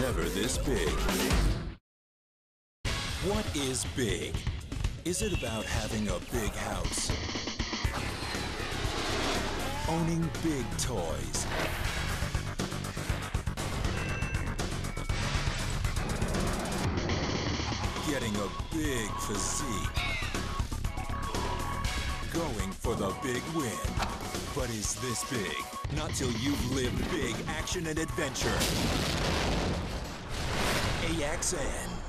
never this big. What is big? Is it about having a big house? Owning big toys? Getting a big physique? Going for the big win? But is this big? Not till you've lived big action and adventure. AXN.